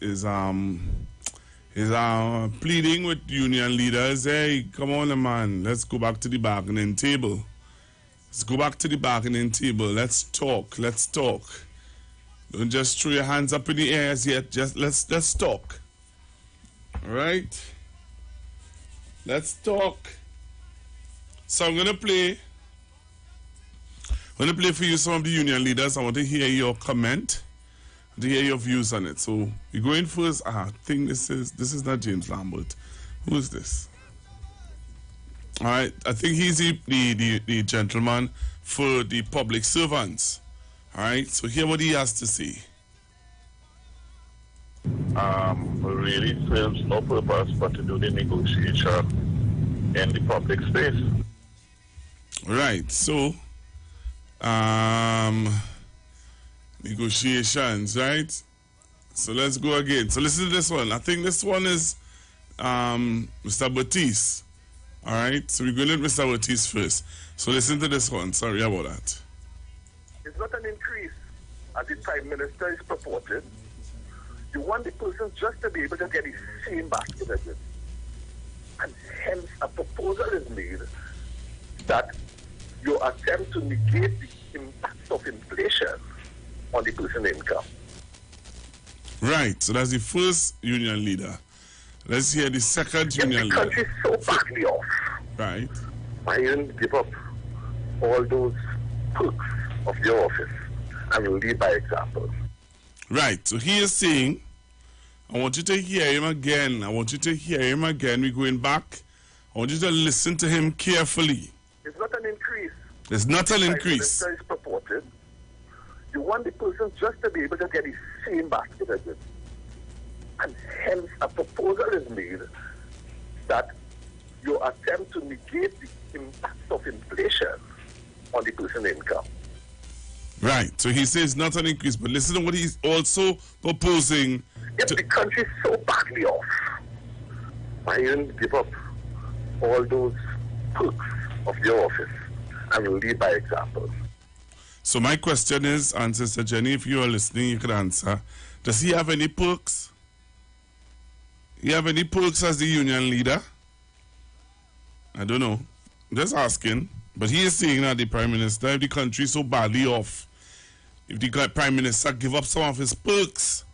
is um is uh, pleading with union leaders. Hey, come on, man. Let's go back to the bargaining table. Let's go back to the bargaining table. Let's talk. Let's talk. Don't just throw your hands up in the air as yet. Just let's let's talk. All right. Let's talk. So I'm gonna play. I'm gonna play for you some of the union leaders. I want to hear your comment, to hear your views on it. So you're going first. Ah, I think this is this is not James Lambert. Who is this? All right, I think he's the, the, the, the gentleman for the public servants. All right, so hear what he has to say. um, really serves no purpose but to do the negotiation in the public space. Right. So, um, negotiations, right? So let's go again. So listen to this one. I think this one is um, Mr. Batiste. All right. So we're going to Mr. Batiste first. So listen to this one. Sorry about that. It's not an increase, as the Prime Minister is purported. You want the person just to be able to get his same basket again. And hence a proposal is made that you attempt to negate the impact of inflation on the income. Right. So that's the first union leader. Let's hear the second If union the leader. country is so badly off, Right. why don't give up all those perks of your office and lead by example? Right. So he is saying, I want you to hear him again. I want you to hear him again. We're going back. I want you to listen to him carefully. It's not an increase. It's not an increase. Minister is purported. You want the person just to be able to get the same basket again. And hence a proposal is made that you attempt to negate the impact of inflation on the person's income. Right. So he says not an increase, but listen to what he's also proposing. If To, the country is so badly off, why don't give up all those perks of your office and lead by example? So my question is, and Sister Jenny, if you are listening, you can answer. Does he have any perks? He have any perks as the union leader? I don't know. Just asking. But he is saying that the prime minister, if the country is so badly off, if the prime minister give up some of his perks,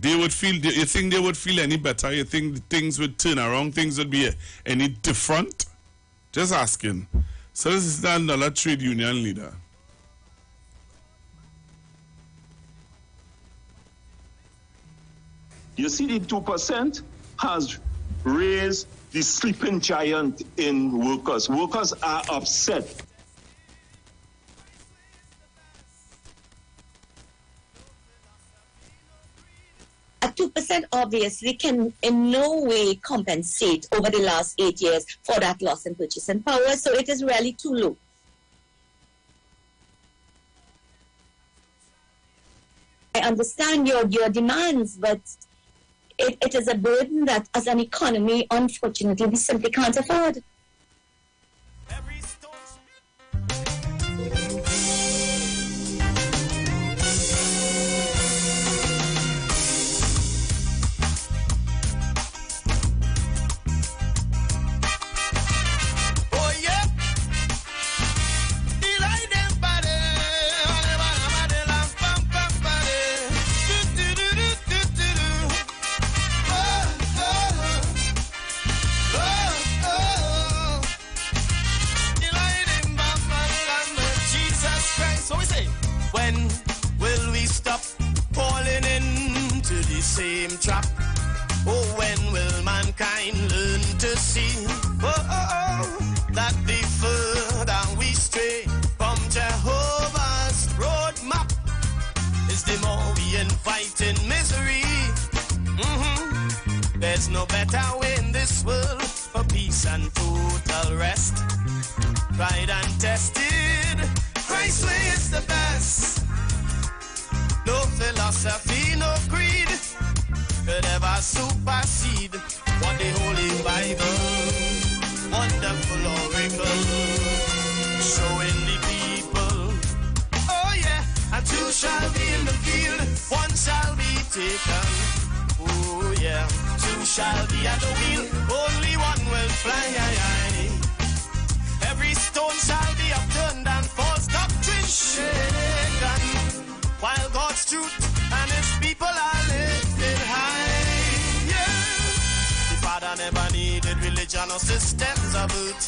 they would feel. You think they would feel any better? You think things would turn around? Things would be any different? Just asking. So this is another trade union leader. You see, the 2% has raised the sleeping giant in workers. Workers are upset. A 2% obviously can in no way compensate over the last eight years for that loss in purchasing power. So it is really too low. I understand your, your demands, but it, it is a burden that as an economy, unfortunately, we simply can't afford. Same trap? Oh, when will mankind learn to see? Oh, oh, oh, that the further we stray from Jehovah's roadmap, is the more we invite in misery. hmm There's no better way in this world for peace and total rest. Tried and tested, Christ's way is the best. No philosophy, no creed could ever supersede what the Holy Bible, wonderful oracle, showing the people. Oh yeah, and two shall be in the field, one shall be taken. Oh yeah, two shall be at the wheel, only one will fly. Every stone shall be upturned and false doctrine shaken. While God's truth and his people are lifted high. Yeah. The Father never needed religion or systems of it.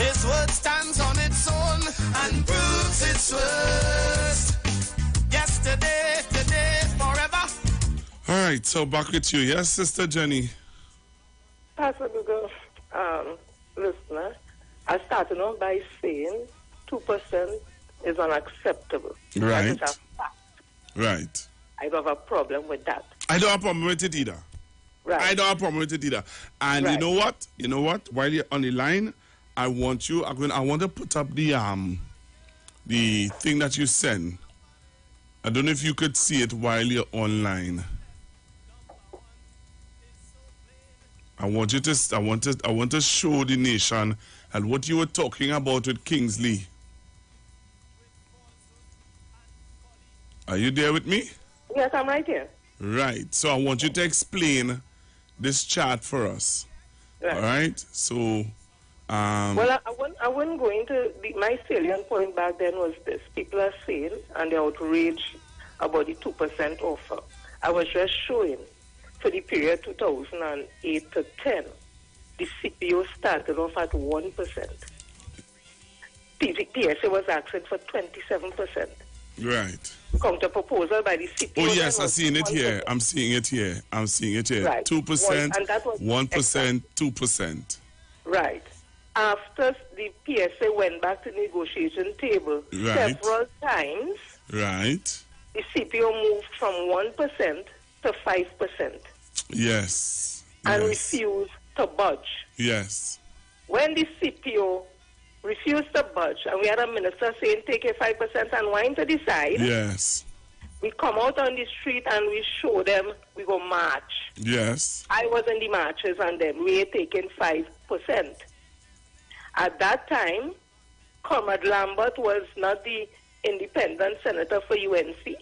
His word stands on its own and proves its worth. Yesterday, today, forever. All right, so back with you. Yes, Sister Jenny. Pastor Google, um, listener, I started off by saying 2% is unacceptable. Right. is a fact. Right. I don't have a problem with that. I don't have a problem with it either. Right. I don't have a problem with it either. And you know what? You know what? While you're on the line, I want you. I'm going. I want to put up the um, the thing that you send. I don't know if you could see it while you're online. I want you to. I want to. I want to show the nation and what you were talking about with Kingsley. Are you there with me? Yes, I'm right here. Right. So I want you to explain this chart for us. Right. All right. So, um, Well, I, I, wasn't, I wasn't going to. The, my salient point back then was this: people are saying and they're outraged about the two percent offer. I was just showing for the period 2008 to 10, the CPO started off at one percent. PSA was asking for 27 percent. Right. Counter proposal by the CPO. Oh yes, I'm seeing it here. I'm seeing it here. I'm seeing it here. Two percent, One- and that was one percent, two percent. Right. After the PSA went back to negotiation table Right. several times, Right. the CPO moved from 1% to 5% Yes. and yes. refused to budge. Yes. When the CPO refused to budge, and we had a minister saying, take a 5% and wine to decide, Yes. we come out on the street and we show them we go march. Yes. I was in the marches and then we had taking 5%. At that time, Comrade Lambert was not the independent senator for UNC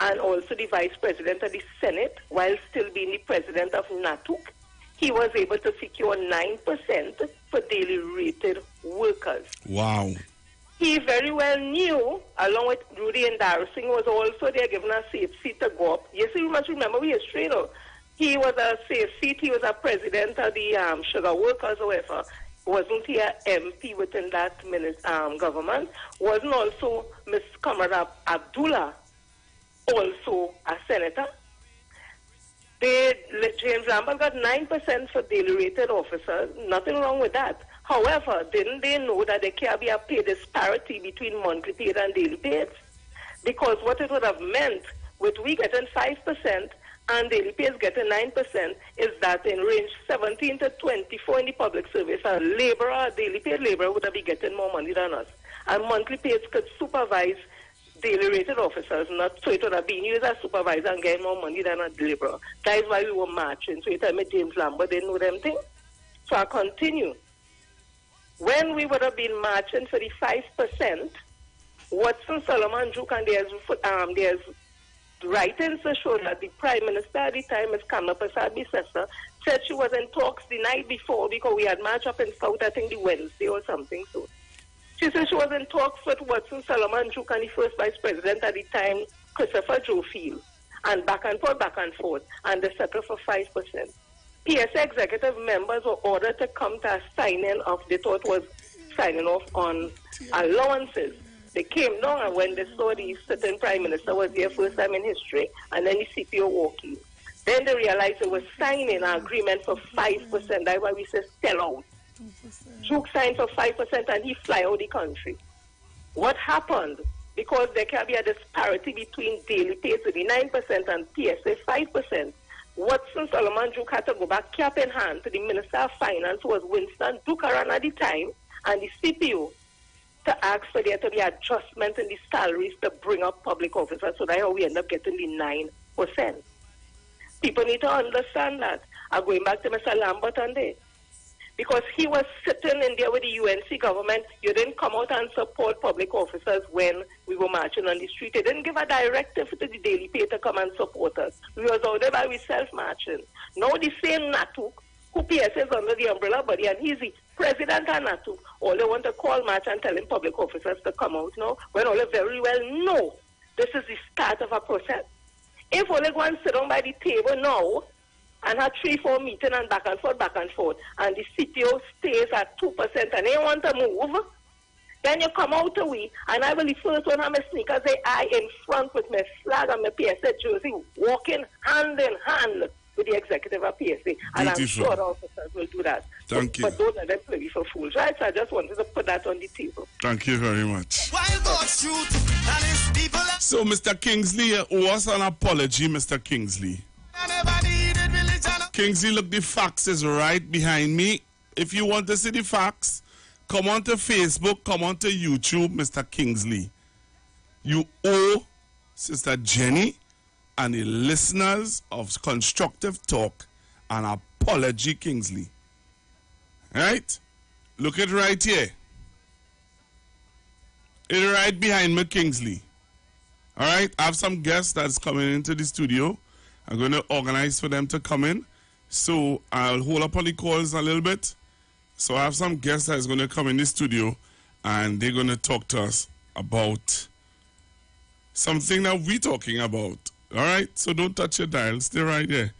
and also the vice president of the Senate while still being the president of NATUC. He was able to secure 9% for daily rated workers. Wow. He very well knew, along with Rudy Indarsingh, was also there giving a safe seat to go up. Yes, you must remember we history, though. He was a safe seat. He was a president of the um, sugar workers, however. Wasn't he a MP within that um, government? Wasn't also Ms. Kamara Abdullah also a senator? They, James Lambert got 9% for daily rated officers. Nothing wrong with that. However, didn't they know that there can be a pay disparity between monthly paid and daily paid? Because what it would have meant with we getting 5% and daily pays getting 9% is that in range 17 to 24 in the public service, a laborer, daily paid laborer would have been getting more money than us. And monthly pays could supervise daily rated officers, not so it would have been you as supervisor and getting more money than a laborer. That is why we were marching. So you tell me James Lambert didn't know them things. So I continue. When we would have been marching for the 5%, Watson, Solomon, Duke, and there's, um, there's writings to show that the Prime Minister at the time, Ms. Kamla Persad-Bissessar, said she was in talks the night before because we had march up in South, I think the Wednesday or something. So she said she was in talks with Watson, Duke, and first Vice President at the time, Christopher Joe Field, and back and forth, back and forth, and they settled for 5%. PSA executive members were ordered to come to a signing of, they thought was signing off on allowances. They came down and when they saw the sitting prime minister was there first time in history and then the CPO walking. Then they realized they were signing an agreement for 5%. That's why we say sell out. Duke signed for 5% and he fly out the country. What happened? Because there can be a disparity between daily pay to the 9% and PSA 5%. Watson Solomon Duke had to go back cap in hand to the Minister of Finance, who was Winston Dookeran at the time, and the CPO to ask for there to be adjustment in the salaries to bring up public officers. So that's how we end up getting the 9%. People need to understand that. I'm going back to Mr. Lambert on there. Because he was sitting in there with the UNC government. You didn't come out and support public officers when we were marching on the street. They didn't give a directive to the Daily Paper to come and support us. We was out there by ourselves marching. Now the same NATUC, who PS is under the umbrella body, and he's the president of NATUC, all they want to call march and telling public officers to come out now, when all they very well know this is the start of a process. If only go and sit down by the table now and had three, four meetings and back and forth, back and forth, and the CPO stays at 2% and they want to move, then you come out away and I will the first one have my sneakers, they eye in front with my flag and my PSA jersey, walking hand in hand with the executive of PSA. And I'm Beautiful. sure the officers will do that. Thank but, you. But don't let them play for fools, right? So I just wanted to put that on the table. Thank you very much. While God's truth and his people So, Mr. Kingsley, what's an apology, Mr. Kingsley? Kingsley, look, the fax is right behind me. If you want to see the fax, come on to Facebook, come on to YouTube, Mr. Kingsley. You owe Sister Jenny and the listeners of Constructive Talk an apology, Kingsley. Right? Look at right here. It right behind me, Kingsley. All right, I have some guests that's coming into the studio. I'm going to organize for them to come in. So I'll hold up on the calls a little bit. So I have some guests that's going to come in the studio and they're going to talk to us about something that we're talking about. All right, so don't touch your dial. Stay right there.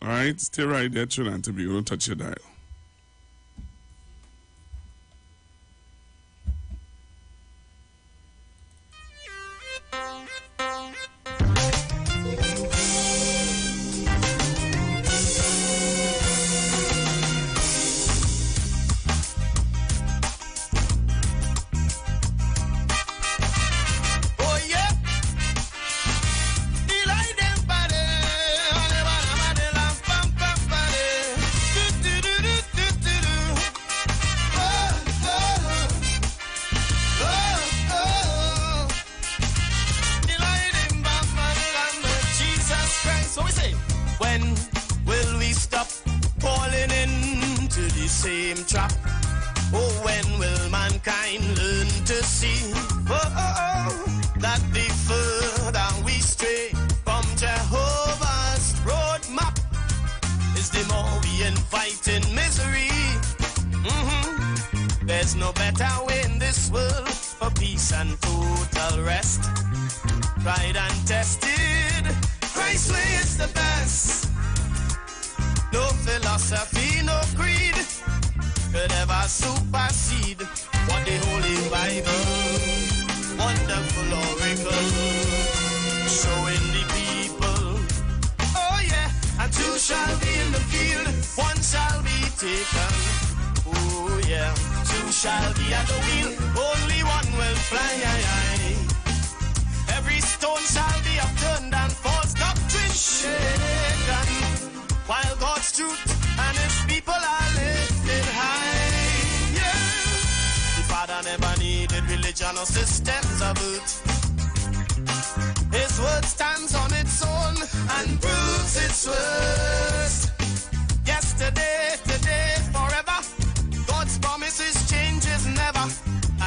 All right, stay right there, Trinidad to be. Don't touch your dial. Taken. Oh yeah, two shall be at the wheel, only one will fly. Every stone shall be upturned and false doctrine shaken, while God's truth and His people are lifted high. Yeah. The Father never needed religion or systems of it. His word stands on its own and proves its worth. Yesterday,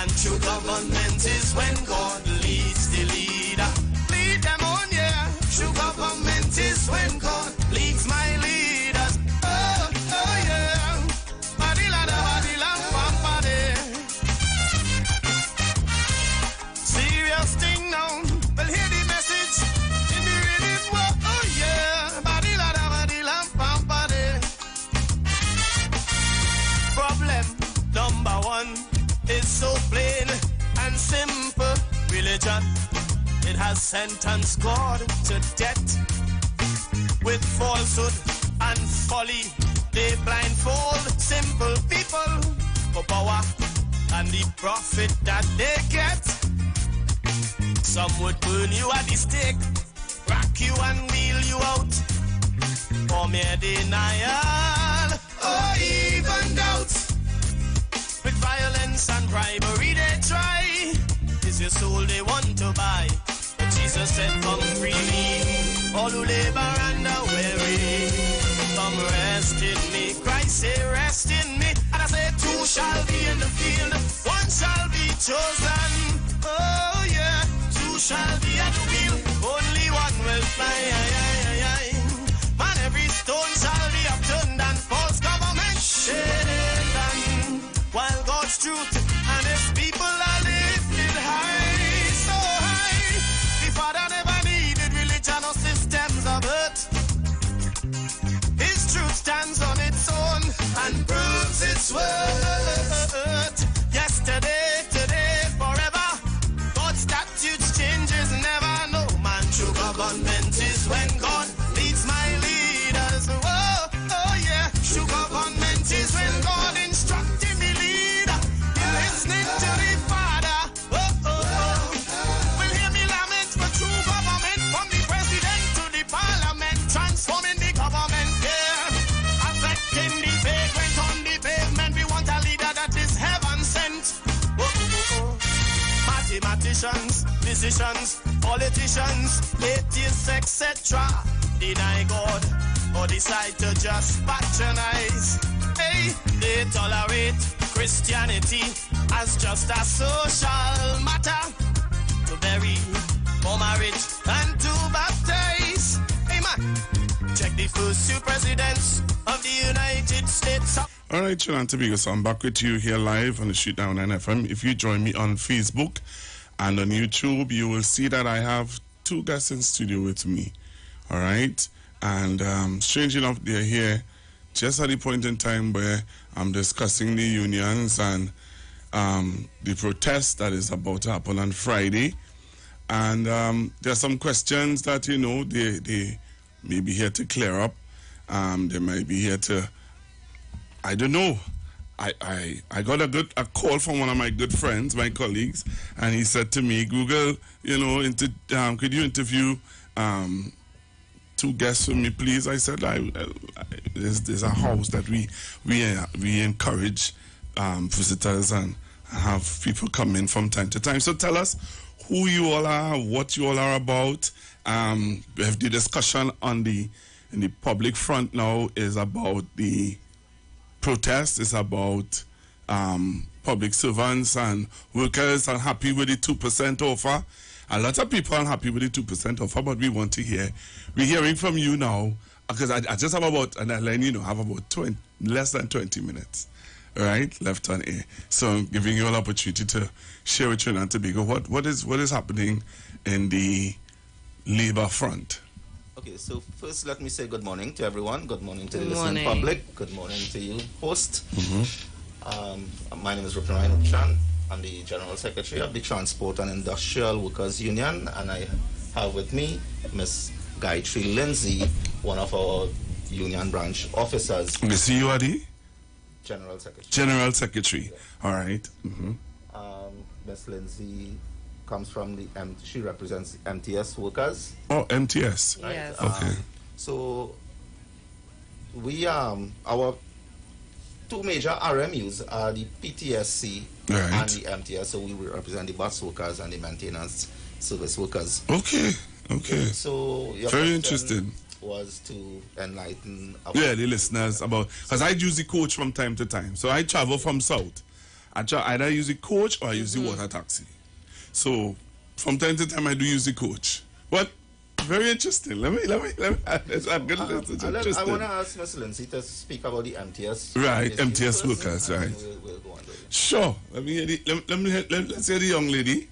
And true government is when God leads the leader. Lead them on, yeah. True government is when Religion, it has sentenced God to death. With falsehood and folly, they blindfold simple people for power and the profit that they get. Some would burn you at the stake, rock you and wheel you out for mere denial or even doubt. With violence and bribery they try. Is your soul they want to buy? But Jesus said, Come freely, all who labor and are weary. Come rest in me. Christ say, Rest in me. And I said, "Two shall be in the field, one shall be chosen. Oh yeah, two shall be at the wheel, only one will fly. Proves Physicians, politicians, atheists, etc. Deny God or decide to just patronize. Hey, they tolerate Christianity as just a social matter to bury, for marriage, and to baptize. Hey man, check the first two presidents of the United States. All right, so I'm back with you here live on the Shoot Down NFM. If you join me on Facebook and on YouTube, you will see that I have two guests in studio with me. All right, and um, strange enough, they're here just at the point in time where I'm discussing the unions and um, the protest that is about to happen on Friday. And um, there are some questions that, you know, they, they may be here to clear up. Um, they might be here to I don't know. I, I, I got a good a call from one of my good friends, my colleagues, and he said to me, "Google, you know, inter, um, could you interview um, two guests for me, please?" I said, I, I, there's, "There's a house that we we uh, we encourage um, visitors and have people come in from time to time. So tell us who you all are, what you all are about. Um, we have the discussion on the in the public front now is about the protest is about um, public servants and workers are happy with the 2% offer. A lot of people are happy with the 2% offer, but we want to hear. We're hearing from you now because I, I just have about, and I let you know, have about 20, less than 20 minutes, right, left on air. So I'm giving you an opportunity to share with Trinidad and Tobago what, what, is, what is happening in the labor front. Okay, so first let me say good morning to everyone. Good morning to the Good listening public. Good morning to you, host. Um, my name is Rupin Ryan Chan. I'm the General Secretary of the Transport and Industrial Workers Union, and I have with me Miss Gayatri Lindsay, one of our union branch officers, We see you are the General Secretary. General Secretary. All right. hmm Um, Miss Lindsay comes from the M- she represents the MTS workers. Oh, MTS. Yes. Okay. Um, so we um our two major RMUs are the PTSC Right. and the MTS. So we represent the bus workers and the maintenance service workers. Okay. Okay. So your Very interesting. Was to enlighten. About Yeah, the listeners about because I use the coach from time to time. So I travel from south. I tra- either use the coach or I use the water taxi. So from time to time I do use the coach. But very interesting. Let me let me let me. I'm gonna Uh, listen. It's I, let- I want to ask Miss Lindsay to speak about the MTS. Right, issue MTS workers, right. We'll, we'll go on. Sure. Let me hear the, let, let me hear, let, let's hear the young lady.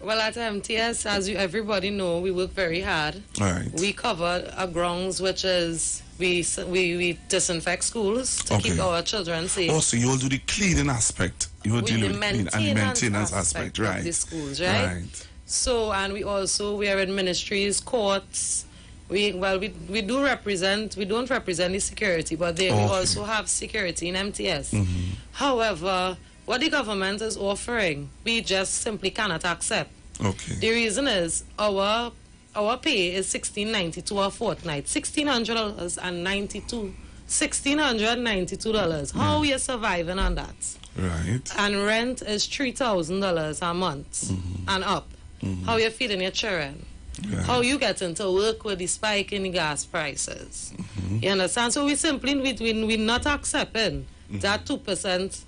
Well, at MTS, as you everybody know, we work very hard. All right. We cover our grounds, which is we we, we disinfect schools to keep our children safe. Also, you all do the cleaning aspect. You will We deal the with clean and the maintenance aspect, of right? the schools, right? Right. So, and we also we are in ministries, courts. We well, we we do represent. We don't represent the security, but they, we Okay. also have security in MTS. Mm-hmm. However, what the government is offering, we just simply cannot accept. Okay. The reason is our our pay is sixteen ninety two a fortnight, sixteen hundred dollars and ninety two, sixteen hundred ninety two dollars. How we are surviving on that? Right. And rent is three thousand dollars a month Mm-hmm. and up. How you feeding your children? How you getting to work with the spike in the gas prices? Mm-hmm. You understand? So we simply we we we not accepting Mm-hmm. that two percent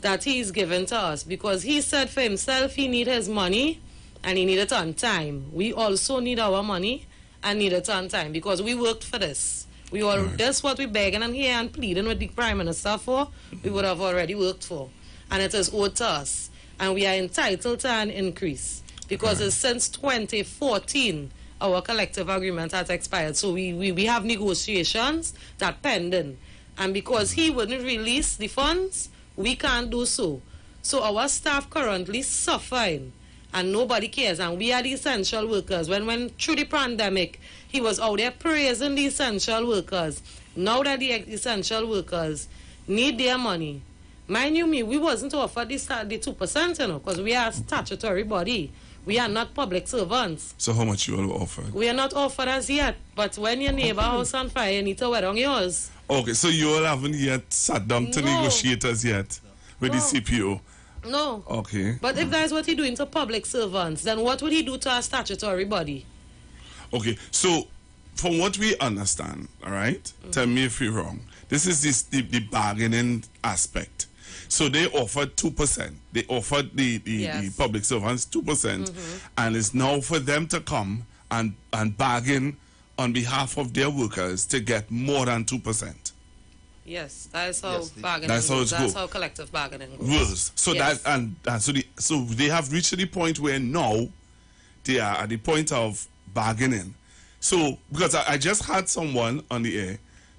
that he's given to us because he said for himself he need his money and he need it on time. We also need our money and need it on time because we worked for this. We all that's what we're begging and here and pleading with the prime minister for. We would have already worked for, and it is owed to us, and we are entitled to an increase because it's since 2014 our collective agreement has expired. So we, we, we have negotiations that pending. And because he wouldn't release the funds, we can't do so. So our staff currently suffering and nobody cares. And we are the essential workers. When when through the pandemic, he was out there praising the essential workers. Now that the essential workers need their money. Mind you me, we wasn't offered the, the 2%, you know, because we are a statutory body. We are not public servants. So how much you all offered? We are not offered as yet, but when your neighbor house on fire, you need to wear on yours. Okay, so you all haven't yet sat down to No. negotiate as yet with No. the CPO. No. Okay. But if that is what he doing to public servants, then what would he do to a statutory body? Okay, so from what we understand, all right, Mm-hmm. tell me if you're wrong. This is this, the, the bargaining aspect. So they offered 2%. They offered the, the, the Yes. Mm-hmm. public servants 2%. percent And it's now for them to come and, and bargain on behalf of their workers to get more than 2%. Yes, that is how Yes, bargaining That's how goes. it's That's go. how collective bargaining goes. Worse. So Yes. that and, and so the so they have reached the point where now they are at the point of bargaining. So because I, I just had someone on the air,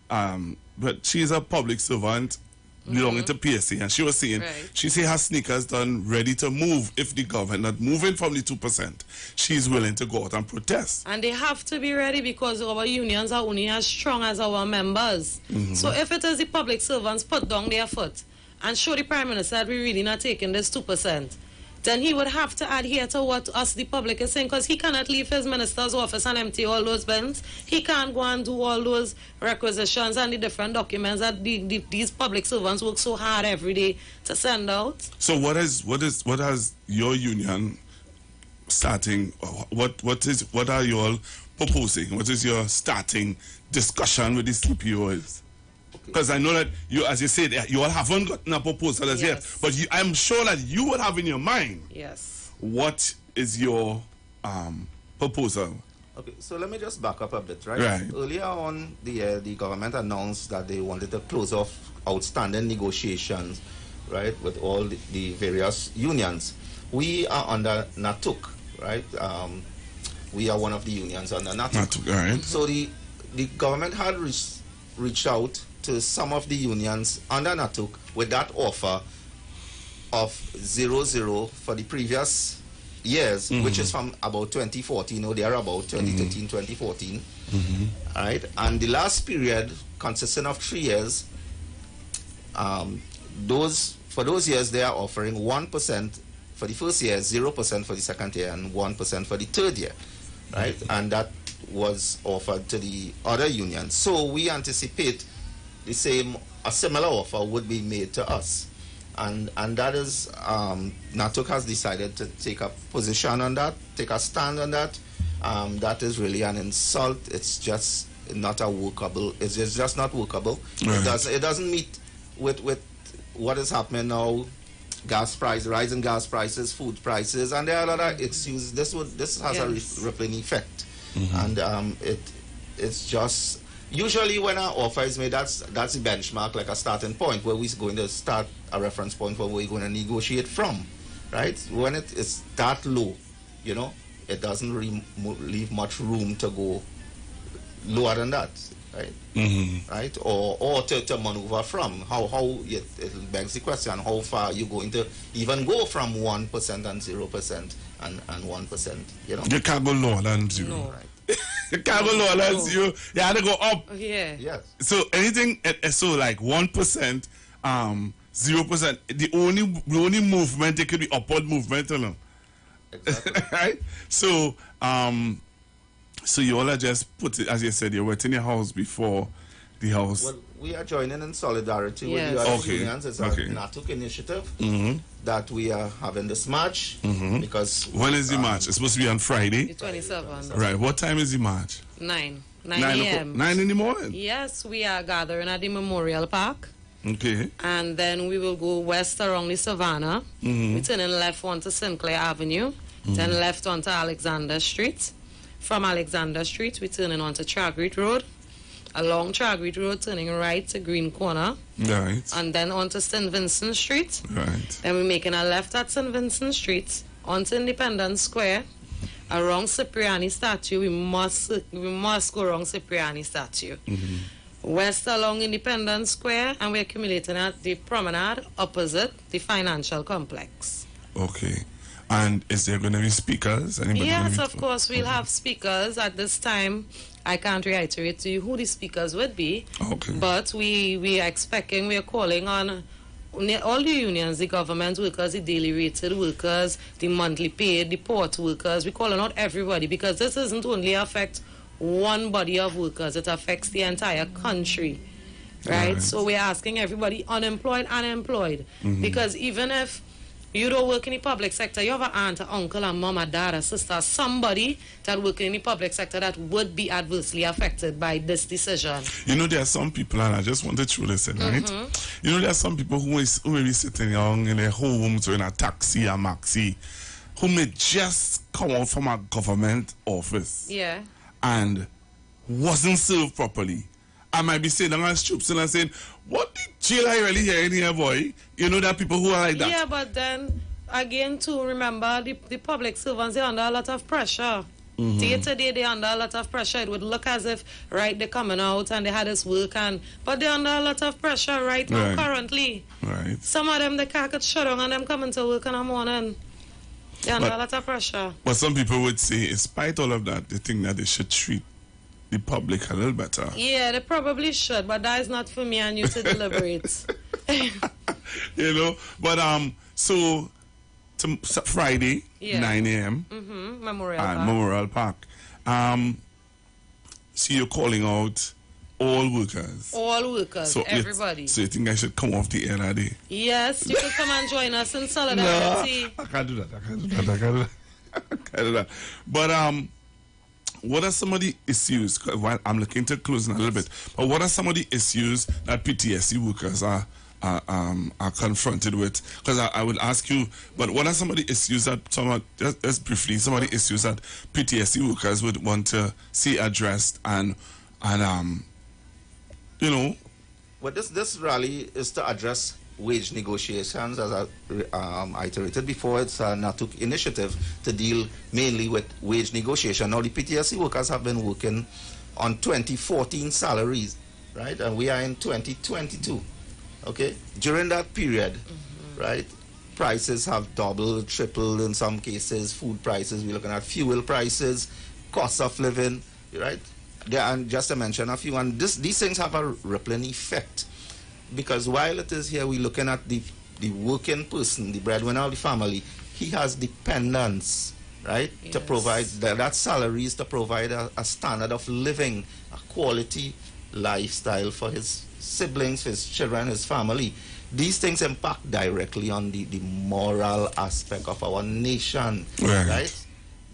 um, but she's a public servant belonging to PSC, and she was saying Right. she say her sneakers done ready to move if the government not moving from the two percent. She's willing to go out and protest. And they have to be ready because our unions are only as strong as our members. Mm-hmm. So if it is the public servants put down their foot and show the Prime Minister that we're really not taking this 2%, then he would have to adhere to what us, the public, is saying because he cannot leave his minister's office and empty all those bins. He can't go and do all those requisitions and the different documents that the, the, these public servants work so hard every day to send out. So what is what is what has your union starting? What what is what are you all proposing? What is your starting discussion with the CPO is? Because I know that you, as you said, you all haven't gotten a proposal as yet, but you, I'm sure that you would have in your mind Yes. what is your um, proposal. Okay, so let me just back up a bit, right? Right. Earlier on, the year, the government announced that they wanted to close off outstanding negotiations, right, with all the, the various unions. We are under NATUC, right? Um, we are one of the unions under NATUC. Not to, all right. So the the government had reached, reached out to some of the unions under NATUC with that offer of zero zero for the previous years, mm-hmm. which is from about 2014 or there about 2013, mm-hmm. 2014. Mm-hmm. Right, and the last period consisting of three years. Um, those for those years they are offering one percent for the first year, zero percent for the second year, and one percent for the third year right? And that was offered to the other unions. So we anticipate the same, a similar offer would be made to us. And, and that is, um, NATUC has decided to take a position on that, take a stand on that. Um, that is really an insult. It's just not a workable, it's just, just not workable. Right. It, does, it doesn't meet with, with what is happening now gas price, rising gas prices, food prices, and there are a lot of excuses. This would this has Yes. a rippling effect, and um, it it's just usually when an offer is made, that's that's the benchmark, like a starting point where we're going to start a reference point where we're going to negotiate from, right? When it is that low, you know, it doesn't re- leave much room to go lower than that, right? Mm-hmm. right? Or or to, to maneuver from how how it, it begs the question how far you going to even go from one percent and zero percent and and one percent, you know? You can't go lower than zero. No. Right. You can't go lower than No. zero. You had to go up. Yeah. Yes. So anything, eh, eh, so like one percent, um, zero percent. The only the only movement it could be upward movement, you know. Exactly. right? So, um, so you all are just put it as you said. You were in your house before the house. well, we are joining in solidarity Yes. with the other Okay. unions. It's Okay. a NATUC initiative hmm that we are having this march because When is the um, march? It's supposed to be on Friday. The Friday, 27. right? What time is the march? 9. 9 o'clock- a.m. Nine in the morning. Yes, we are gathering at the Memorial Park Okay. and then we will go west around the Savannah. Mhm. We turn in left onto Sinclair Avenue, then left onto Alexander Street. From Alexander Street, we turn in onto Tragarete Road. Along Tragarete Road, turning right to Green Corner, Right. and then onto St. Vincent Street. Right. Then we're making a left at St. Vincent Street, onto Independence Square, around Cipriani statue. We must we must go around Cipriani statue. Mm-hmm. West along Independence Square, and we're accumulating at the promenade opposite the financial complex. Okay. And is there going to be speakers? Anybody yes, gonna of be- course, we'll have speakers at this time. I can't reiterate to you who the speakers would be, Okay. but we we are expecting, we are calling on all the unions, the government workers, the daily rated workers, the monthly paid, the port workers. We're calling out everybody because this doesn't only affect one body of workers; it affects the entire country. Right? Right. So we're asking everybody, unemployed and employed, mm-hmm. because even if you don't work in the public sector, you have an aunt, a uncle, a mom, a dad, a sister, somebody that work in the public sector that would be adversely affected by this decision. You know, there are some people, and I just want to listen, right? Mm-hmm. You know, there are some people who, is, who may be sitting young in their homes or in a taxi or maxi, who may just come out from a government office Yeah. and wasn't served properly. I might be sitting on troops and I'm saying, what the jail I really hearing here, boy? You know, there are people who are like that. Yeah, but then again, too, remember the, the public servants they're under a lot of pressure. Mm-hmm. Day to day, they're under a lot of pressure. It would look as if, right, they're coming out and they had this work, and but they're under a lot of pressure right now, Right. currently. Right. Some of them, they can't get shut down and them coming to work in the morning. They're under But- a lot of pressure. But some people would say, despite all of that, they think that they should treat the public a little better. Yeah, they probably should, but that is not for me and you to deliberate. you know. But um, so to, so Friday, Yeah. 9 a.m. hmm Memorial Park. Memorial Park. Um, so you're calling out all workers. All workers, so you- everybody. So you think I should come off the air that day? yes, you can come and join us in No, solidarity. I can't do that. I can't do that. I can't do that. I can't do that. But um, what are some of the issues? I'm looking to close in a little bit, but what are some of the issues that PTSC workers are are, um, are confronted with? Because I, I would ask you, but what are some of the issues that some of, just, just briefly, some of the issues that PTSC workers would want to see addressed and and um, you know, Well, this this rally is to address wage negotiations, as I um, iterated before. It's a NATUC initiative to deal mainly with wage negotiation. Now, the PTSC workers have been working on 2014 salaries, right? And we are in 2022. Okay, during that period, right? Prices have doubled, tripled in some cases. Food prices. We're looking at fuel prices, cost of living, right? There, and just to mention a few, and this, these things have a rippling effect because while it is here, we're looking at the the working person, the breadwinner of the family. He has dependents, right? To provide that, that salary is to provide a, a standard of living, a quality lifestyle for his siblings, his children, his family. These things impact directly on the, the moral aspect of our nation, Right. right?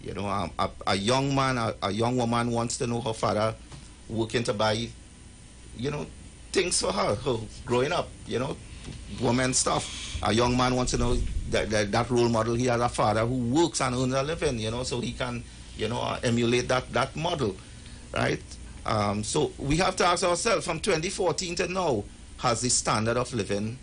You know, um, a, a young man, a, a young woman wants to know her father working to buy, you know, things for her, growing up, you know, woman stuff. A young man wants to know that, that, that role model, he has a father who works and earns a living, you know, so he can, you know, uh, emulate that, that model, right? Um, so we have to ask ourselves from 2014 to now, has the standard of living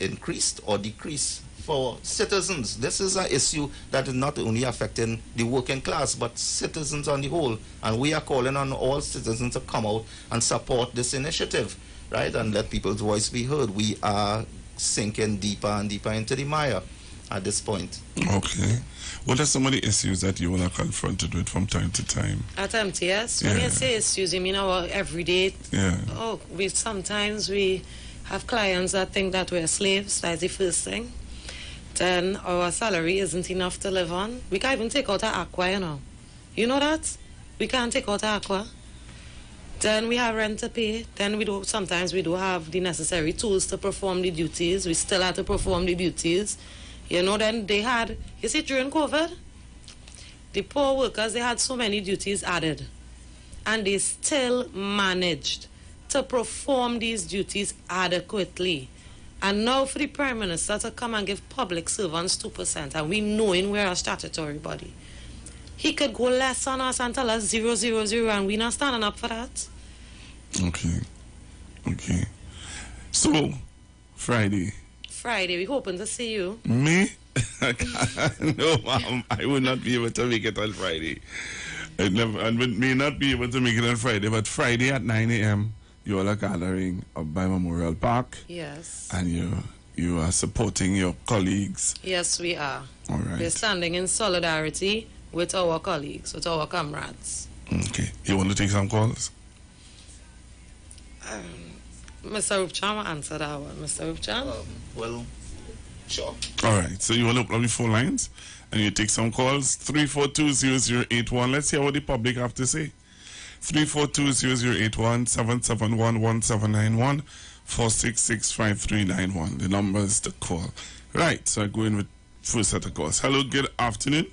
increased or decreased for citizens. This is an issue that is not only affecting the working class, but citizens on the whole. And we are calling on all citizens to come out and support this initiative, right? And let people's voice be heard. We are sinking deeper and deeper into the mire at this point. okay. What are some of the issues that you all are confronted with from time to time? At MTS, when Yeah. you say issues, you mean our everyday Yeah. Oh, we sometimes we have clients that think that we're slaves. That's the first thing. Then our salary isn't enough to live on. We can't even take out our aqua, you know. You know that? We can't take out our aqua. Then we have rent to pay. Then we do sometimes we do have the necessary tools to perform the duties. We still have to perform the duties. You know, then they had you see during COVID, the poor workers they had so many duties added and they still managed to perform these duties adequately. And now for the Prime Minister to come and give public servants 2%, and we knowing we're a statutory body, he could go less on us and tell us zero, zero, zero, and we not standing up for that. Okay. Okay. So, Friday. Friday, we hoping to see you. Me? no, ma'am. I will not be able to make it on Friday. I, never, I would- may not be able to make it on Friday, but Friday at 9 a.m., you all are gathering up by Memorial Park Yes. and you you are supporting your colleagues. Yes, we are. All right. We're standing in solidarity with our colleagues, with our comrades. Okay. You want to take some calls? Mr. Rupchan will answer that one. Mr. Rupchan? Um, well, sure. All right. So you want to open up the phone lines and you take some calls. 3420081. Let's hear what the public have to say. 3420081 771 1791 466 5391. The numbers to call. Right. So I go in with first set of calls. Hello. Good afternoon.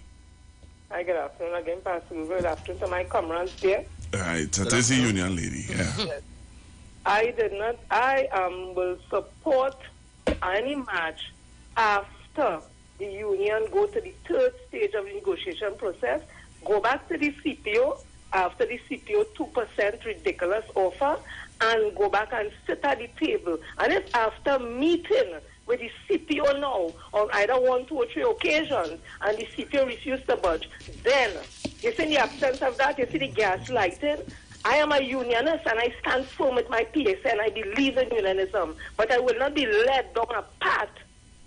Hi, good afternoon again, Pastor. Good afternoon to my comrades there. All right. That is the union lady. Yeah. I did not, I um, will support any match after the union go to the third stage of the negotiation process, go back to the CPO after the CPO 2% ridiculous offer, and go back and sit at the table. And if after meeting with the CPO now on either one, two, or three occasions, and the CPO refused to budge, then you see in the absence of that, you see the gaslighting. I am a unionist and I stand firm with my PSA and I believe in unionism, but I will not be led down a path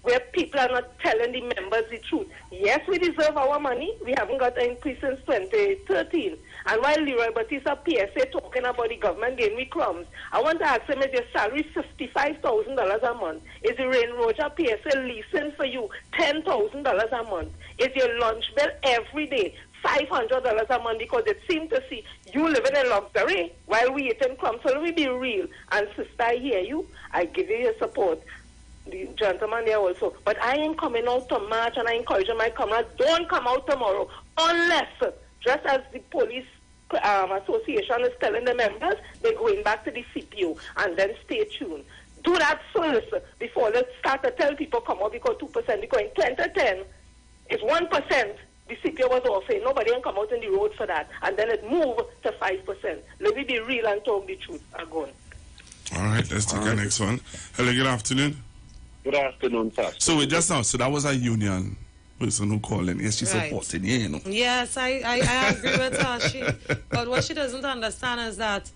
where people are not telling the members the truth. Yes, we deserve our money. We haven't got an increase since 2013. And while Leroy Baptiste PSA talking about the government giving me crumbs, I want to ask him, is your salary $55,000 a month? Is the Range Rover PSA leasing for you $10,000 a month? Is your lunch bill every day $500 a month because it seems to see you living in luxury while we eating crumbs. So let me be real. And sister, I hear you. I give you your support. The gentleman there also. But I ain't coming out to march and I encourage my comrades, don't come out tomorrow unless, just as the police um, association is telling the members, they're going back to the CPO and then stay tuned. Do that first before let's start to tell people come out because 2%, because in 2010, it's 1%. The CPO was offering. Nobody can come out in the road for that. And then it moved to 5%. Let me be real and tell the truth. I'm. All right. Let's take the next one. Hello. Good afternoon. Good afternoon, Pastor. So we just now. So that was a union person who called in. Yes, she Right. supported you, you know. Yes, I, I, I agree with her. She, but what she doesn't understand is that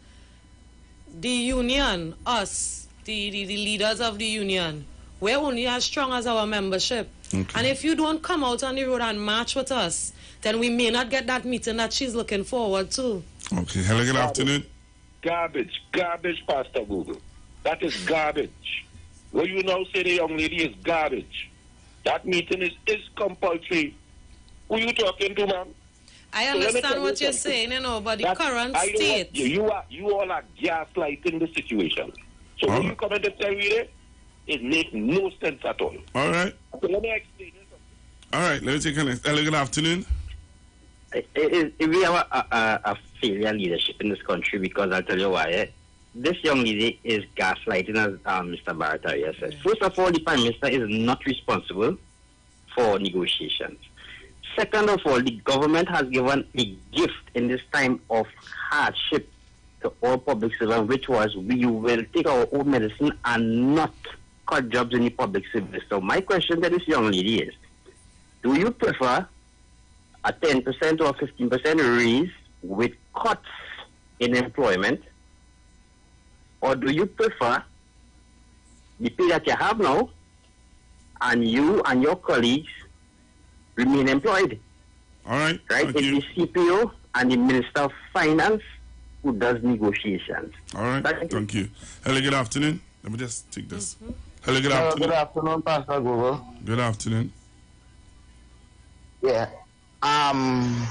the union, us, the, the, the leaders of the union, we're only as strong as our membership. Okay. And if you don't come out on the road and march with us, then we may not get that meeting that she's looking forward to. Okay. Hello. Good afternoon. Garbage, garbage, Pastor Google. That is garbage. What you now say the young lady is garbage. That meeting is, is compulsory. Who are you talking to, man? I So let me understand tell you what you're saying, you know, but the current I state. You, you are you all are gaslighting the situation. So when Huh? you come in to tell me that, it makes no sense at all. All right. So let me explain. All right. Let me take a next. Hello. Good afternoon. It- it- it- we have a, a, a failure leadership in this country because I'll tell you why. eh. This young lady is gaslighting, as um, Mr. Barataria says. First of all, the Prime Minister is not responsible for negotiations. Second of all, the government has given a gift in this time of hardship to all public servants, which was we will take our own medicine and not cut jobs in the public service. So my question to this young lady is, do you prefer a 10% or 15% raise with cuts in employment? Or do you prefer the pay that you have now and you and your colleagues remain employed? All right. Right? Thank It's you. the CPO and the Minister of Finance who does negotiations. All right. Thank you. Thank you. Hello. Good afternoon. Let me just take this. Hello. Good Hello, afternoon. good afternoon, Pastor Google. Good afternoon. Yeah. Um,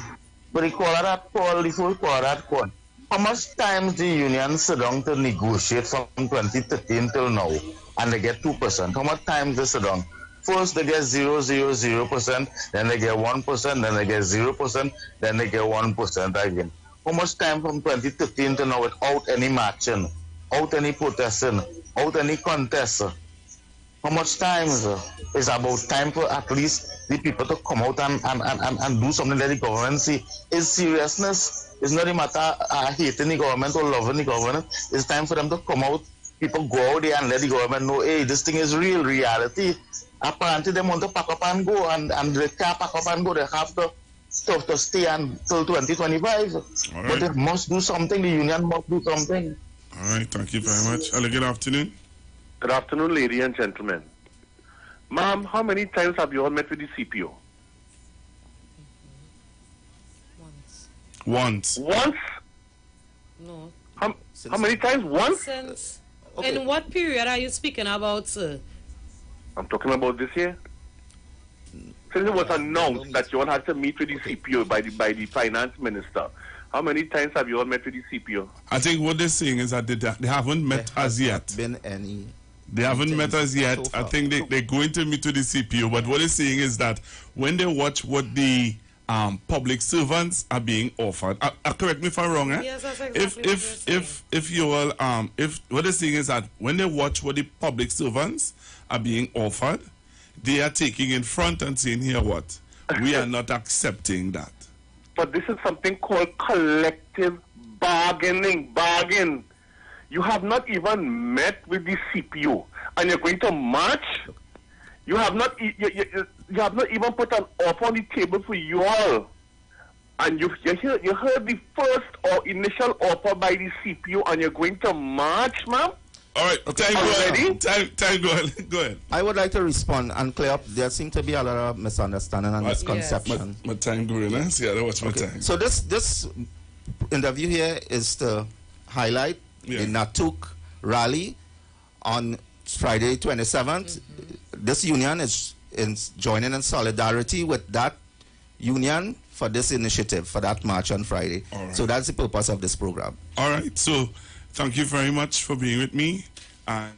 but the call that call, the full call that call. How much times the union sit down to negotiate from 2013 till now, and they get two percent? How much times they sit down? First they get zero zero zero percent, then they get one percent, then they get zero percent, then they get one percent again. How much time from 2013 to now without any matching? out any protesting, out any contest. How much time sir? It's about time for at least the people to come out and, and, and, and, and do something that the government see is seriousness. It's not a matter uh, hating the government or loving the government. It's time for them to come out. People go out there and let the government know, hey, this thing is real reality. Apparently, they want to pack up and go, and, and they can't pack up and go. They have to to, to stay until 2025. But they must do something. The union must do something. All right, thank you very much. Hello, good afternoon. Good afternoon, ladies and gentlemen. Ma'am, how many times have you all met with the CPO? Once. Once. Once? No. How, how many times? Once? Since. Okay. In what period are you speaking about, sir? I'm talking about this year. Since it was announced that you all had to meet with the CPO by the by the finance minister, how many times have you all met with the CPO? I think what they're saying is that they, they haven't met There as has yet. Been any? They haven't met us yet. so I think they, they're going to meet with the CPO. But what they're saying is that when they watch what the um, public servants are being offered, uh, uh, correct me if I'm wrong, eh? Yes, that's if exactly what if you're if if you all um if what they're saying is that when they watch what the public servants are being offered, they are taking in front and saying, "Here, what? We are not accepting that." But this is something called collective bargaining. Bargain. You have not even met with the CPO, and you're going to march. You have not. You, you, you have not even put an offer on the table for you all. And you you heard, you heard the first or initial offer by the CPO, and you're going to march, ma'am. All right, time Already? go time time go ahead. Go ahead. I would like to respond and clear up. There seem to be a lot of misunderstanding and But- misconception. My time going, eh? See, I don't my Okay. time. So this this interview here is to highlight Yeah. the NATUC rally on Friday 27th. Mm-hmm. This union is, is joining in solidarity with that union for this initiative for that march on Friday. Right. So that's the purpose of this program. All right. So, thank you very much for being with me. And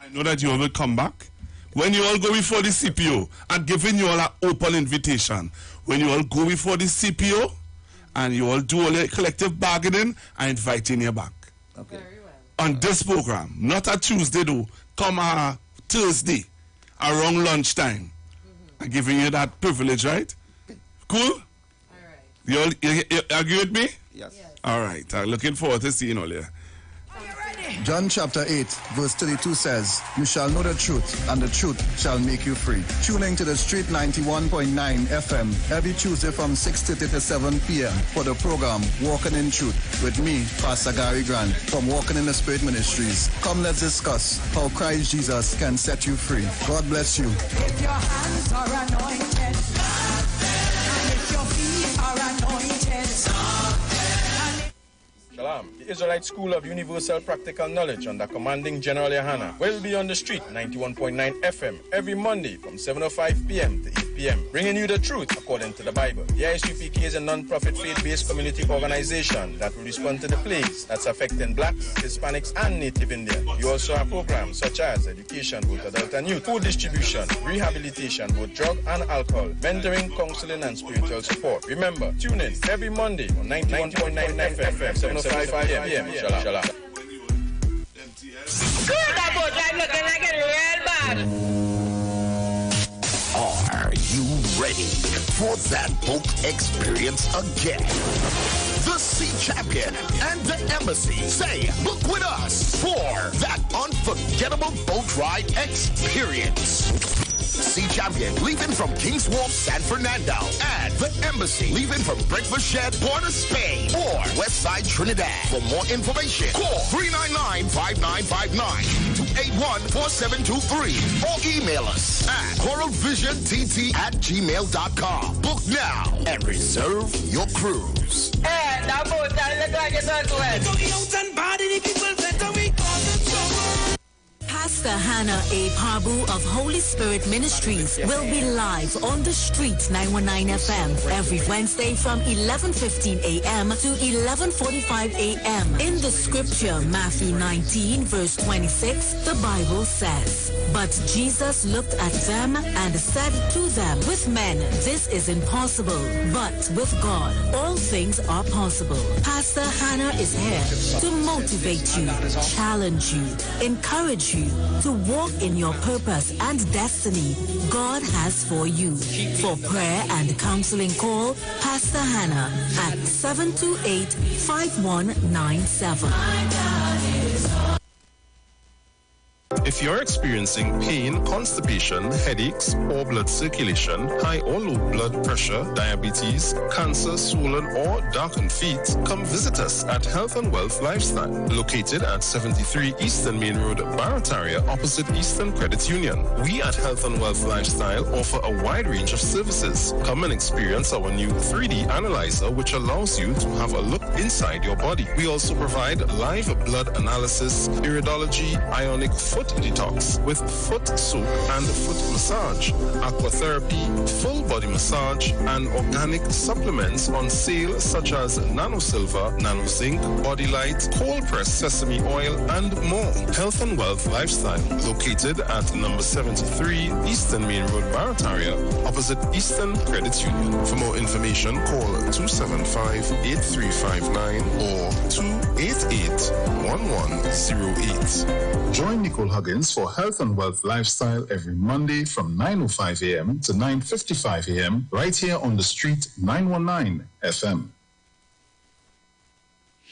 I know that you all will come back. When you all go before the CPO, I'm giving you all an open invitation. When you all go before the CPO and you all do all your collective bargaining, I'm inviting you back. Okay. On this program, not a Tuesday though, come a Thursday around lunchtime. Mm-hmm. I'm giving you that privilege, right? Cool? All right. You all you, you agree with me? Yes. All right. I'm looking forward to seeing all you. John chapter 8, verse 32 says, You shall know the truth, and the truth shall make you free. Tune in to the Street 91.9 FM every Tuesday from 6.30 to 7 p.m. for the program Walking in Truth with me, Pastor Gary Grant from Walking in the Spirit Ministries. Come let's discuss how Christ Jesus can set you free. God bless you. Anointed, and if your feet are anointed, The Israelite School of Universal Practical Knowledge under commanding General Yohana will be on the street 91.9 FM every Monday from 7.05 p.m. to 8 p.m. bringing you the truth according to the Bible. The ISUPK is a non-profit faith-based community organization that will respond to the plagues that's affecting blacks, Hispanics, and Native Indians. You also have programs such as education, both adult and youth, food distribution, rehabilitation, both drug and alcohol, mentoring, counseling, and spiritual support. Remember, tune in every Monday on 91.9 FM, 7.05 p.m. Shalom. Good about I'm looking like it real bad. Ready for that boat experience again? The Sea Champion and the Embassy say, book with us for that unforgettable boat ride experience. Sea Champion leaving from King's Wharf, San Fernando, and the Embassy leaving from Breakfast Shed, Port of Spain, or Westside Trinidad. For more information, call 399-5959 to 814723 or email us at coralvisiontt at gmail.com. Book now and reserve your cruise. Eh, that boat I look like it's not well. Going Pastor Hannah A. Parbu of Holy Spirit Ministries will be live on the street 919 FM every Wednesday from 11:15 a.m. to 11:45 a.m. In the scripture Matthew 19 verse 26, the Bible says, "But Jesus looked at them and said to them, with men this is impossible, but with God all things are possible." Pastor Hannah is here to motivate you, challenge you, encourage you to walk in your purpose and destiny God has for you. For prayer and counseling, call Pastor Hannah at 728-5197. If you're experiencing pain, constipation, headaches, or blood circulation, high or low blood pressure, diabetes, cancer, swollen or darkened feet, come visit us at Health and Wealth Lifestyle, located at 73 Eastern Main Road, Barataria, opposite Eastern Credit Union. We at Health and Wealth Lifestyle offer a wide range of services. Come and experience our new 3D analyzer, which allows you to have a look inside your body. We also provide live blood analysis, iridology, ionic foot detox with foot soak and foot massage, aquatherapy, full body massage, and organic supplements on sale such as Nano Silver, Nano Zinc, Body Light, cold pressed sesame oil, and more. Health and Wealth Lifestyle, located at number 73 Eastern Main Road, Barataria, opposite Eastern Credit Union. For more information, call 275-8359 or 288-1108. Join Nicole Huggins for Health and Wealth Lifestyle every Monday from 9.05 a.m. to 9.55 a.m. right here on the street 919 FM.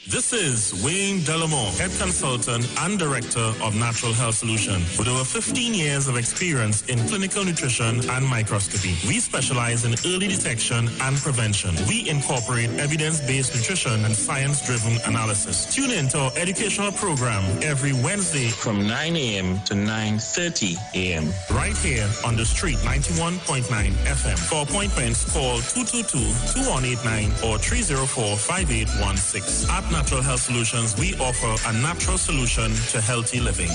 This is Wayne Delamore, head consultant and director of Natural Health Solution. With over 15 years of experience in clinical nutrition and microscopy, we specialize in early detection and prevention. We incorporate evidence-based nutrition and science-driven analysis. Tune in to our educational program every Wednesday from 9 a.m. to 9.30 a.m. Right here on the street 91.9 FM. For appointments, call 222-2189 or 304-5816. At Natural Health Solutions, we offer a natural solution to healthy living.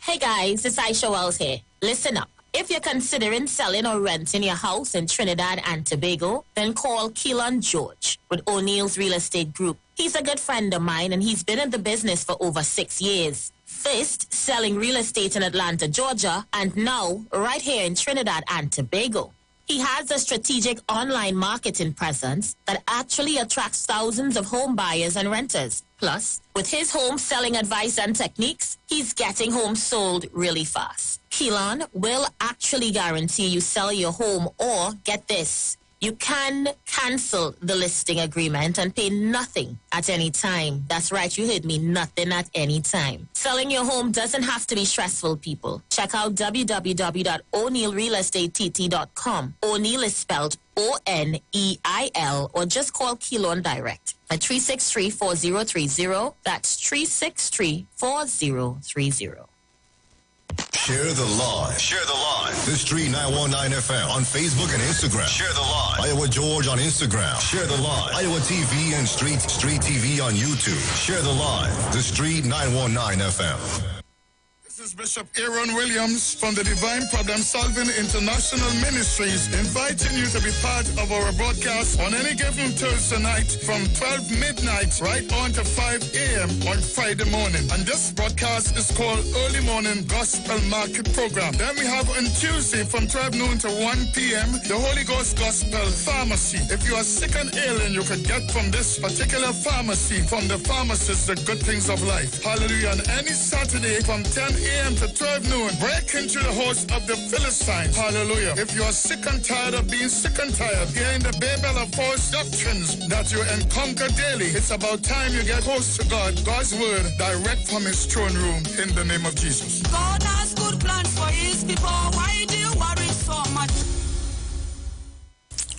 Hey guys, it's Aisha Wells here. Listen up. If you're considering selling or renting your house in Trinidad and Tobago, then call Keelan George with O'Neill's Real Estate Group. He's a good friend of mine and he's been in the business for over six years. First, selling real estate in Atlanta, Georgia, and now right here in Trinidad and Tobago. He has a strategic online marketing presence that actually attracts thousands of home buyers and renters. Plus, with his home selling advice and techniques, he's getting homes sold really fast. Keelan will actually guarantee you sell your home or get this. You can cancel the listing agreement and pay nothing at any time. That's right, you heard me, nothing at any time. Selling your home doesn't have to be stressful, people. Check out www.o'neillrealestatett.com. O'Neill is spelled O-N-E-I-L or just call Keelan direct at 363-4030. That's 363-4030. Share the live. Share the live. The Street 919 FM on Facebook and Instagram. Share the live. Iowa George on Instagram. Share the live. IWER TV and Street Street TV on YouTube. Share the live. The Street 919 FM. This is Bishop Aaron Williams from the Divine Problem Solving International Ministries inviting you to be part of our broadcast on any given Thursday night from 12 midnight right on to 5 a.m. on Friday morning. And this broadcast is called Early Morning Gospel Market Program. Then we have on Tuesday from 12 noon to 1 p.m. the Holy Ghost Gospel Pharmacy. If you are sick and ill and you could get from this particular pharmacy, from the pharmacist, the good things of life. Hallelujah. And any Saturday from 10 a.m. to 12 noon, break into the host of the Philistines. Hallelujah. If you are sick and tired of being sick and tired, hearing the babel of false doctrines that you encounter daily, it's about time you get close to God, God's word, direct from his throne room in the name of Jesus. God has good plans for his people. Why do you worry so much?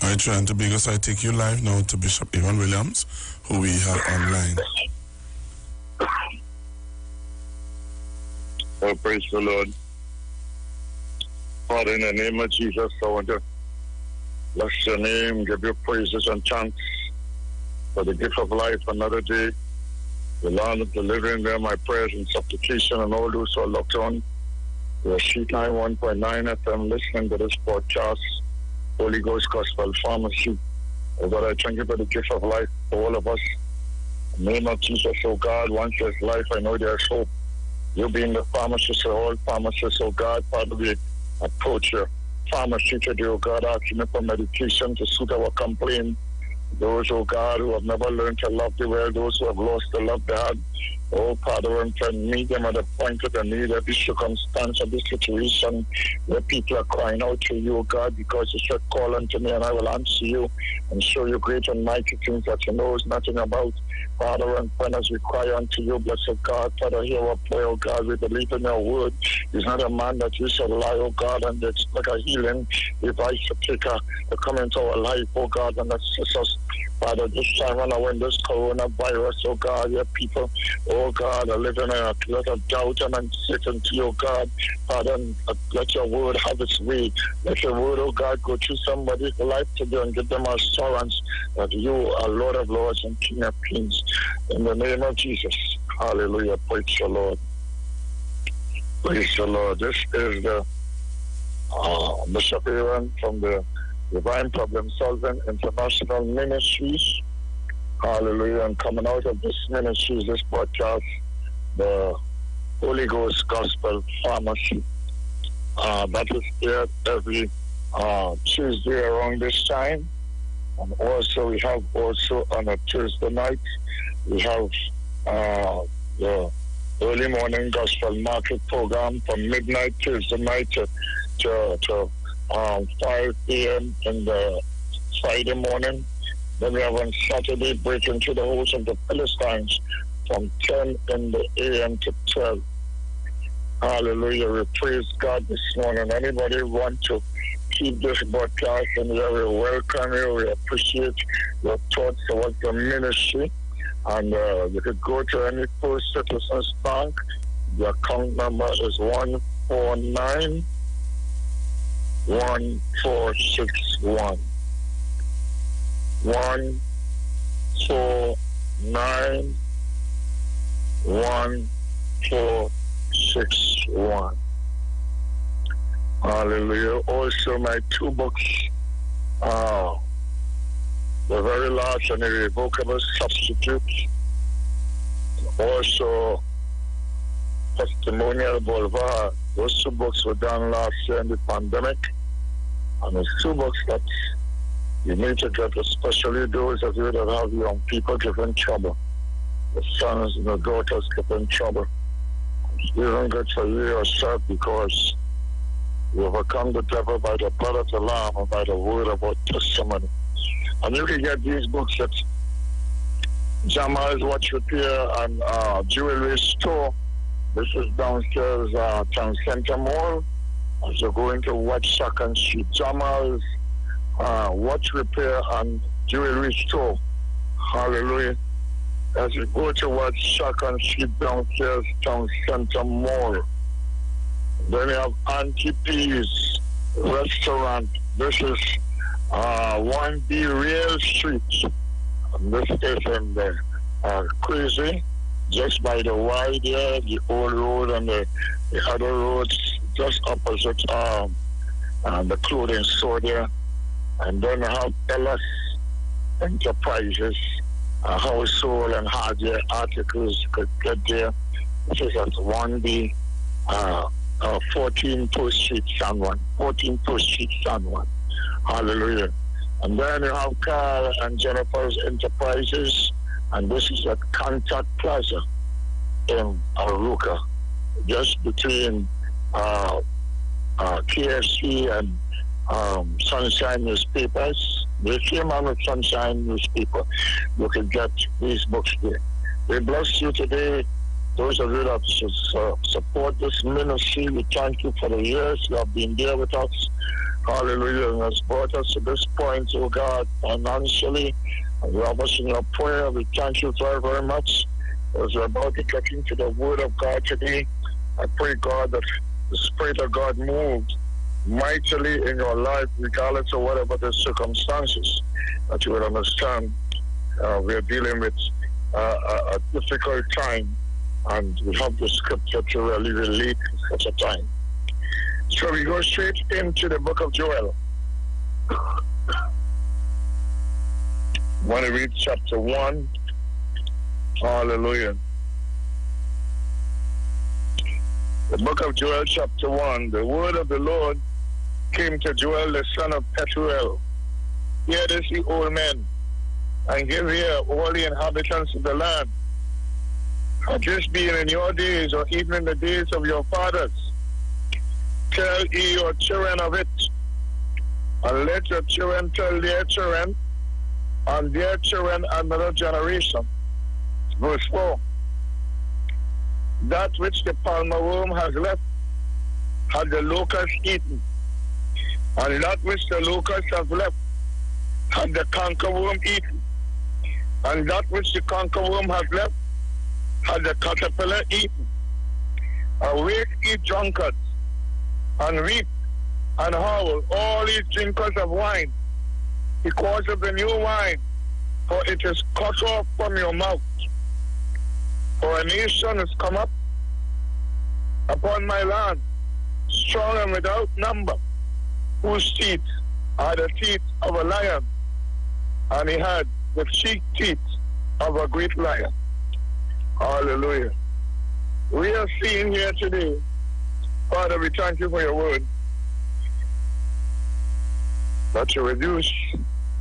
All right, trying to big. I take you live now to Bishop Evan Williams, who we have online. Oh, praise the Lord. Father, in the name of Jesus, I want to bless your name, give you praises and thanks for the gift of life another day. the Lord of the living, there my prayers and supplication and all those who are locked on. Your sheet 91.9 FM listening to this podcast, Holy Ghost Gospel Pharmacy. Oh God, I thank you for the gift of life for all of us. In the name of Jesus, oh God, once there's life, I know there's hope. You being the pharmacist of all pharmacists, oh God, Father, we approach your pharmacy today, oh God, asking for medication to suit our complaint. Those, oh God, who have never learned to love the world, those who have lost the love they had. Oh, Father, and friend, meet them at the point of the need, every circumstance of this situation where people are crying out to you, oh God, because you said, call unto me and I will answer you and show you great and mighty things that you know is nothing about. Father, and friend, as we cry unto you, blessed God, Father, hear our prayer, oh God, we believe in your word. He's not a man that you shall lie, oh God, and expect a healing device to take a, to come into our life, oh God, and assist us. Father, this time when I win this coronavirus, oh God, your people, oh God, are living in a lot of doubt and uncertainty, oh God. Father, and let your word have its way. Let your word, oh God, go through somebody's life today and give them assurance that you are Lord of Lords and King of Kings. In the name of Jesus. Hallelujah. Praise the Lord. Praise the Lord. This is the uh, Bishop Aaron from the Divine Problem Solving International Ministries. Hallelujah. And coming out of this ministry, this podcast, the Holy Ghost Gospel Pharmacy. Uh, that is here every uh, Tuesday around this time. And also we have also on a Tuesday night, we have uh, the early morning gospel market program from midnight Tuesday night to, to, to um, 5 p.m. in the Friday morning. Then we have on Saturday breaking to the house of the Philistines from 10 in the a.m. to 12. Hallelujah. We praise God this morning. Anybody want to keep this broadcast and we welcome you. We appreciate your thoughts about the ministry. And uh, you could go to any First Citizens Bank. The account number is 149 1461. 149 1461. Hallelujah. Also, my two books, uh, the very last and irrevocable substitute. Also, Testimonial Boulevard. Those two books were done last year in the pandemic. And it's two books that you need to get, especially those of you that have young people giving trouble. The sons and the daughters giving trouble. You don't get for you yourself because you overcome the devil by the blood of the Lamb and by the word of our testimony. And you can get these books at Jamal's Watch Repair and uh, Jewelry Store. This is downstairs, uh, Town Center Mall. As you go into Watch Second Street, Jamal's uh, Watch Repair and Jewelry Store. Hallelujah. As you go to Watch Second Street, downstairs, Town Center Mall. Then you have Auntie P's Restaurant. This is uh, 1B Real Street. And this is in the uh, Croisee, just by the Y there, the old road and the, the other roads, just opposite um, uh, the clothing store there. And then you have Ellis Enterprises, uh, household and hardware articles could get there. This is at 1B. Uh, uh, 14 Post Street, San Juan. 14 Post Street, San Juan. Hallelujah. And then you have Carl and Jennifer's Enterprises, and this is at Contact Plaza in Arouca, just between uh, uh, KFC and um, Sunshine Newspapers. They came out with Sunshine Newspaper. You can get these books there. We bless you today those of you that uh, support this ministry, we thank you for the years you have been there with us. Hallelujah. And has brought us to this point, oh God, financially. Us in your prayer. We thank you very, very much. As we're about to get into the word of God today, I pray, God, that the Spirit of God moved mightily in your life, regardless of whatever the circumstances, that you will understand uh, we're dealing with uh, a, a difficult time, and we have the scripture to really relate such a time. So we go straight into the book of Joel. Want to read chapter 1. Hallelujah. The book of Joel, chapter 1. The word of the Lord came to Joel, the son of Pethuel. Hear this, ye old men, and give ear, all the inhabitants of the land. Had this been in your days, or even in the days of your fathers, tell ye your children of it, and let your children tell their children, and their children another generation. Verse 4. That which the palmer worm has left had the locust eaten, and that which the locust has left had the cankerworm eaten, and that which the cankerworm has left had the caterpillar eaten. Awake, ye drunkards, and weep, and howl, all ye drinkers of wine, because of the new wine, for it is cut off from your mouth. For a nation has come up upon my land, strong and without number, whose teeth are the teeth of a lion, and he had the cheek teeth of a great lion. Hallelujah. We are seeing here today, Father, we thank you for your word. That you reduce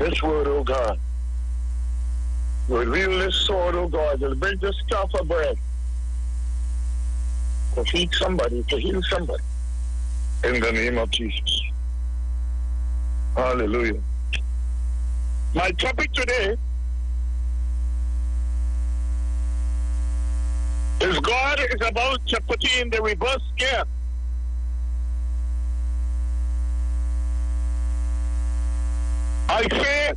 this word, oh God. Reveal this sword, oh God. You'll bring this staff of bread to feed somebody, to heal somebody. In the name of Jesus. Hallelujah. My topic today is God is about to put in the reverse gear. I say,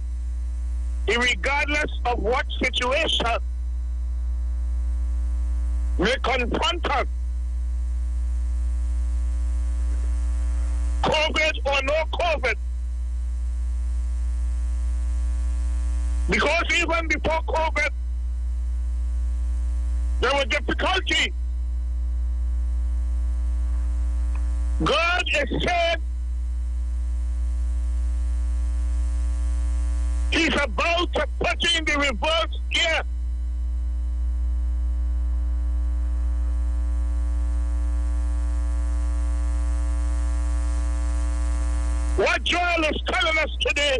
regardless of what situation may confront us, COVID or no COVID, because even before COVID, there were difficulty. God is saying He's about to put in the reverse gear. What Joel is telling us today